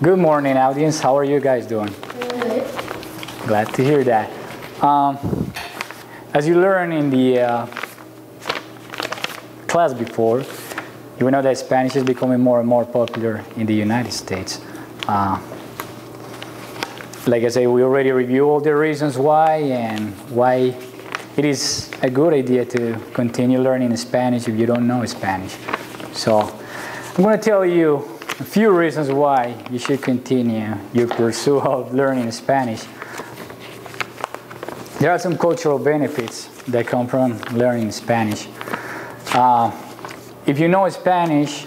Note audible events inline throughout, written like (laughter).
Good morning, audience. How are you guys doing? Good. Glad to hear that. Um, as you learned in the uh, class before, you know that Spanish is becoming more and more popular in the United States. Uh, like I say, we already reviewed all the reasons why and why it is a good idea to continue learning Spanish if you don't know Spanish. So I'm going to tell you a few reasons why you should continue your pursuit (laughs) of learning Spanish. There are some cultural benefits that come from learning Spanish. Uh, if you know Spanish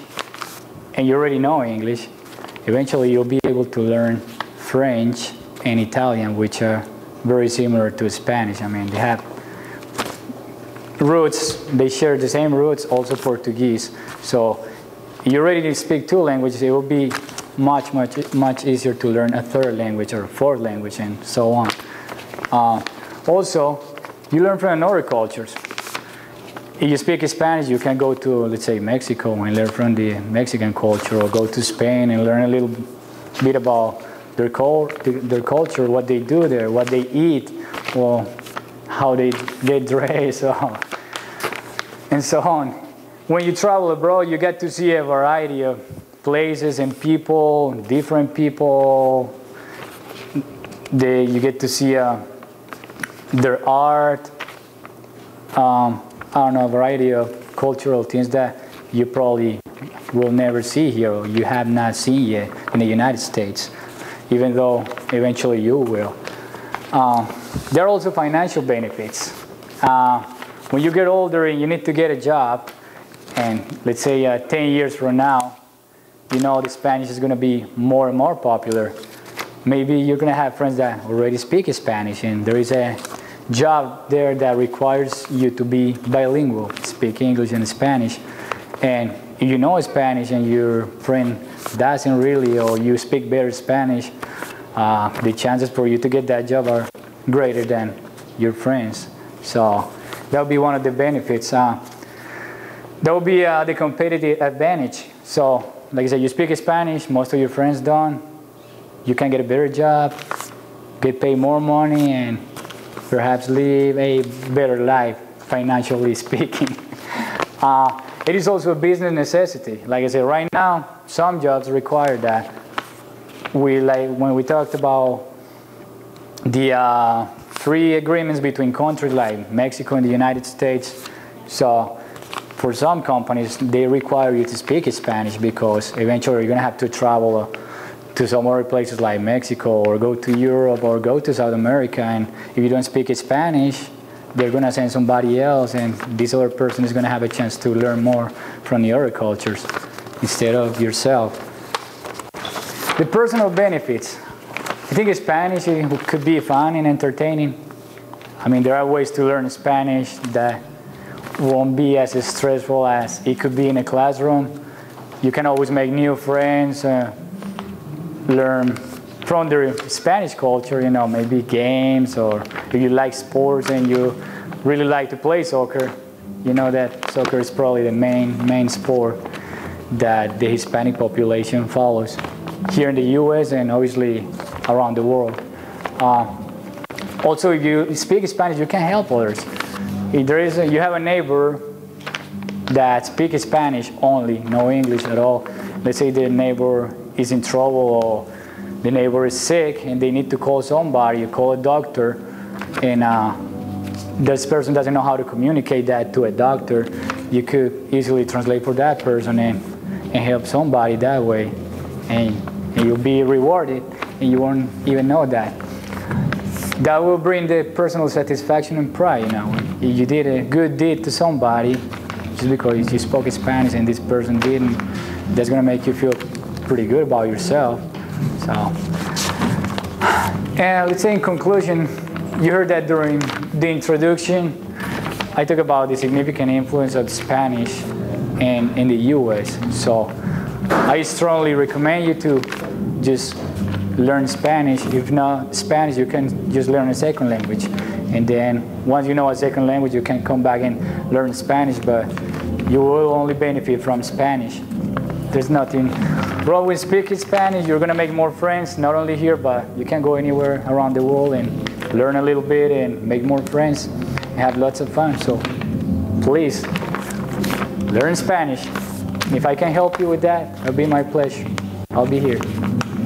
and you already know English, eventually you'll be able to learn French and Italian, which are very similar to Spanish. I mean, they have roots, they share the same roots, also Portuguese. So you're ready to speak two languages, it will be much, much, much easier to learn a third language or a fourth language and so on. Uh, also, you learn from other cultures. If you speak Spanish, you can go to, let's say, Mexico and learn from the Mexican culture, or go to Spain and learn a little bit about their, their culture, what they do there, what they eat, or how they get dressed, (laughs) and so on. When you travel abroad, you get to see a variety of places and people, different people. They, you get to see uh, their art. Um, I don't know, a variety of cultural things that you probably will never see here or you have not seen yet in the United States, even though eventually you will. Uh, there are also financial benefits. Uh, when you get older and you need to get a job, let's say uh, 10 years from now, you know the Spanish is going to be more and more popular. Maybe you're going to have friends that already speak Spanish, and there is a job there that requires you to be bilingual, speak English and Spanish. And you know Spanish and your friend doesn't really, or you speak better Spanish, uh, the chances for you to get that job are greater than your friends. So that would be one of the benefits. Uh, that would be uh, the competitive advantage. So, like I said, you speak Spanish, most of your friends don't. You can get a better job, get paid more money, and perhaps live a better life, financially (laughs) speaking. uh, it is also a business necessity. Like I said, right now, some jobs require that. We like when we talked about the uh, free agreements between countries like Mexico and the United States. So for some companies, they require you to speak Spanish because eventually you're gonna have to travel uh, to some other places like Mexico or go to Europe or go to South America. And if you don't speak Spanish, they're gonna send somebody else and this other person is gonna have a chance to learn more from the other cultures instead of yourself. The personal benefits. I think Spanish could be fun and entertaining. I mean, there are ways to learn Spanish that won't be as stressful as it could be in a classroom. You can always make new friends, uh, learn from the Spanish culture, you know, maybe games or if you like sports and you really like to play soccer, you know that soccer is probably the main main sport that the Hispanic population follows here in the U.S. and obviously around the world. Uh, also, if you speak Spanish, you can help others. If there is a, you have a neighbor that speaks Spanish only, no English at all. Let's say the neighbor is in trouble or the neighbor is sick and they need to call somebody, you call a doctor, and uh, this person doesn't know how to communicate that to a doctor, you could easily translate for that person and, and help somebody that way. And, and you'll be rewarded and you won't even know that. That will bring the personal satisfaction and pride, you know. If you did a good deed to somebody, just because you spoke Spanish and this person didn't, that's gonna make you feel pretty good about yourself. So, (sighs) and let's say in conclusion, you heard that during the introduction, I talk about the significant influence of Spanish in, in the US. So I strongly recommend you to just learn Spanish. If not Spanish, you can just learn a second language. And then once you know a second language, you can come back and learn Spanish, but you will only benefit from Spanish. There's nothing Bro, we speak Spanish, you're gonna make more friends, not only here, but you can go anywhere around the world and learn a little bit and make more friends and have lots of fun. So please, learn Spanish. If I can help you with that, it'll be my pleasure. I'll be here.